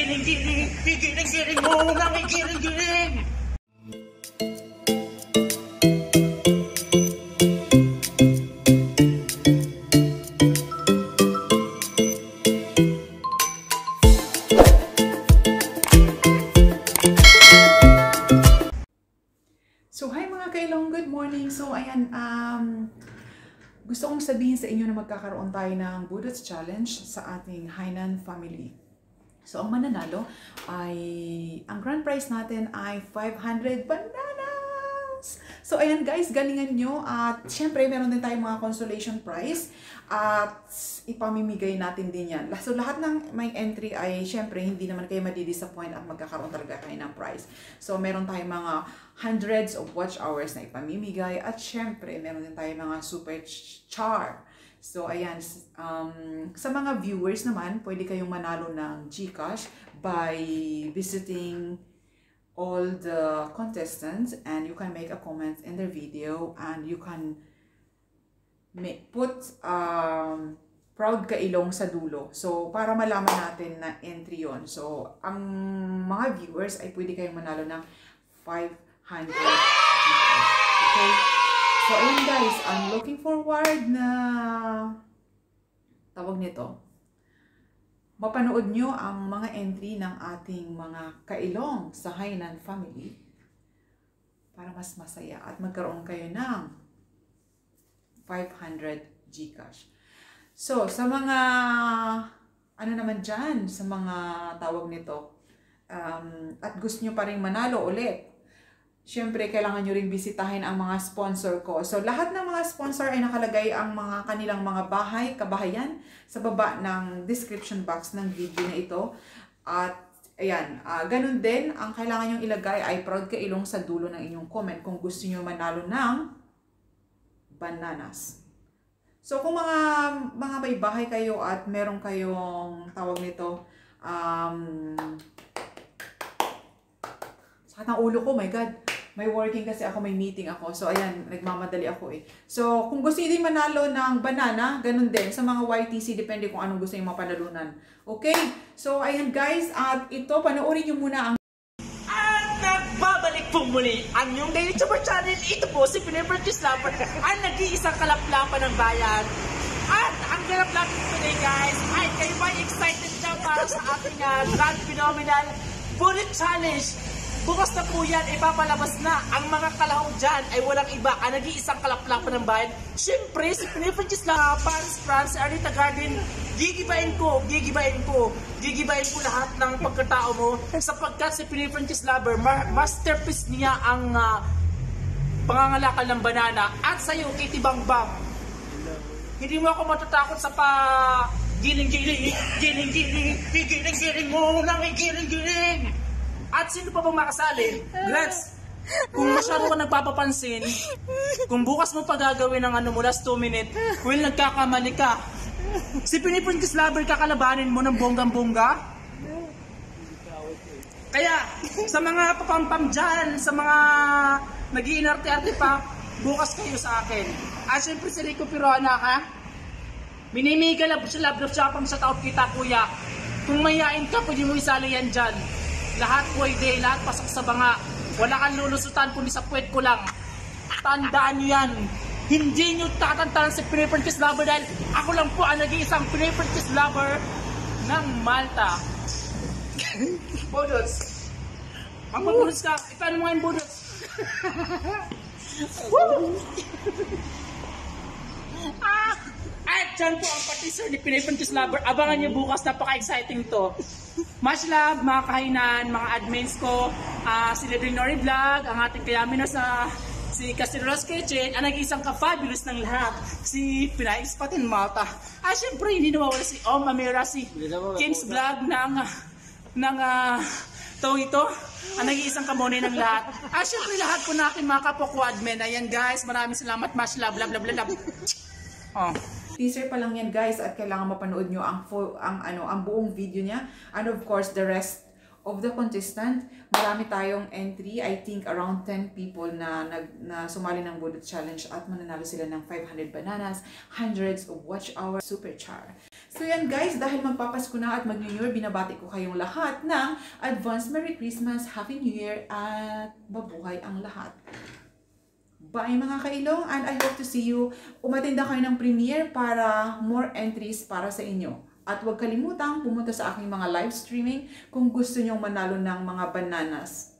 Giling-giling, giling-giling mo nang giling-giling. So, hi mga kailong, good morning. So, ayan, um, gusto kong sabihin sa inyo na magkakaroon tayo ng Budots Challenge sa ating Hainan family. So, ang mananalo ay, ang grand prize natin ay 500 bananas! So, ayan guys, galingan nyo. At syempre, meron din tayong mga consolation prize. At ipamimigay natin din yan. So, lahat ng may entry ay, syempre, hindi naman kayo madidisappoint at magkakaroon talaga kayo ng prize. So, meron tayong mga hundreds of watch hours na ipamimigay. At syempre, meron din tayong mga super ch- char. So, ayan, um, sa mga viewers naman, pwede kayong manalo ng GCash by visiting all the contestants and you can make a comment in their video and you can make, put um, proud ka ilong sa dulo. So, para malaman natin na entry yon So, ang mga viewers ay pwede kayong manalo ng 500 GCash. Okay? So, ayun guys, I'm looking forward na tawag nito. Mapanood nyo ang mga entry ng ating mga kailong sa Hainan family para mas masaya at magkaroon kayo ng 500 GCash. So, sa mga ano naman dyan, sa mga tawag nito, um, at gusto nyo pa rin manalo ulit, Siyempre, kailangan nyo rin bisitahin ang mga sponsor ko. So, lahat ng mga sponsor ay nakalagay ang mga kanilang mga bahay, kabahayan, sa baba ng description box ng video na ito. At, ayan, ah, ganun din, ang kailangan nyo ilagay ay proud ka ilong sa dulo ng inyong comment kung gusto nyo manalo ng bananas. So, kung mga, mga may bahay kayo at meron kayong tawag nito, um, sakit ng ulo ko, my God. May working kasi ako, may meeting ako. So, ayan, nagmamadali ako eh. So, kung gusto din manalo ng banana, ganun din. Sa mga YTC, depende kung anong gusto nyo mapanalunan. Okay? So, ayan guys. At ito, panoorin nyo muna ang po muli ang inyong daily super channel. Ito po si Pinipertis Lapper, ang nag-iisang kalaplapan ng bayan. At ang ganap natin today guys, ay kayo ba excited na para sa ating uh, grand phenomenal bullet challenge? Bukas na po yan, ipapalabas na. Ang mga kalahong dyan ay walang iba. Ang nag-iisang kalaplapan ng bayan. Siyempre, si Pinipertis Lapper, Paris, France, Arlita Garden, gigibain ko, gigibain ko, gigibain ko lahat ng pagkatao mo sapagkat si Piniferentis Lover, ma- masterpiece niya ang ah, pangangalakal ng banana at sa'yo, Kitty Bang Bang. Hindi mo ako matatakot sa pa giling-giling, giling-giling, giling-giling mo nang giling-giling. At sino pa bang makasali? Gretz, kung masyado ka nagpapapansin, kung bukas mo pa gagawin ng ano mo last 2 minute, well, nagkakamali ka. Si Pinipuntis Lover kakalabanin mo ng bonggang-bongga? Kaya, sa mga papampam dyan, sa mga nag-iinarte-arte pa, bukas kayo sa akin. At syempre si Rico Pirona ka, minimigal lang sa love love shopang sa taot kita kuya. Kung mayain ka, pwede mo isali yan dyan. Lahat pwede, lahat pasok sa banga. Wala kang lulusutan, kundi sa puwet ko lang. Tandaan nyo yan. Hindi nyo tatantanan si Pinipertis Lover dahil ako lang po ang nag-iisang Pinipertis Lover ng Malta. Budots. Magpabudots ka. Paano mo ngayon budots? Woo! ah! At dyan po ang partisan ni Pinipertis Lover. Abangan nyo bukas, napaka-exciting to. Much love, mga kahinan, mga admins ko, ah si Ledrin Nori Vlog, ang ating kayamino sa si Castellos Kitchen, ang nag-isang ka-fabulous ng lahat, si Pinaix Patin Malta. Ah, syempre, hindi nawawala si Om Amira, si Kim's Vlog ng, ng, ah, tawag ito, ang nag-iisang kamone ng lahat. Ah, syempre, lahat po natin mga kapwa admin. Ayan guys, maraming salamat, much love, love, love, love, love. Oh. Teaser pa lang yan guys at kailangan mapanood nyo ang, ang, ano, ang buong video niya. And of course, the rest of the contestant. Marami tayong entry. I think around 10 people na, nag, na sumali ng Budot Challenge at mananalo sila ng 500 bananas, hundreds of watch hours, super char. So yan guys, dahil magpapasko na at mag-New Year, binabati ko kayong lahat ng Advance Merry Christmas, Happy New Year, at mabuhay ang lahat. Bye mga kailong and I hope to see you. Umatinda kayo ng premiere para more entries para sa inyo. At huwag kalimutang pumunta sa aking mga live streaming kung gusto nyong manalo ng mga bananas.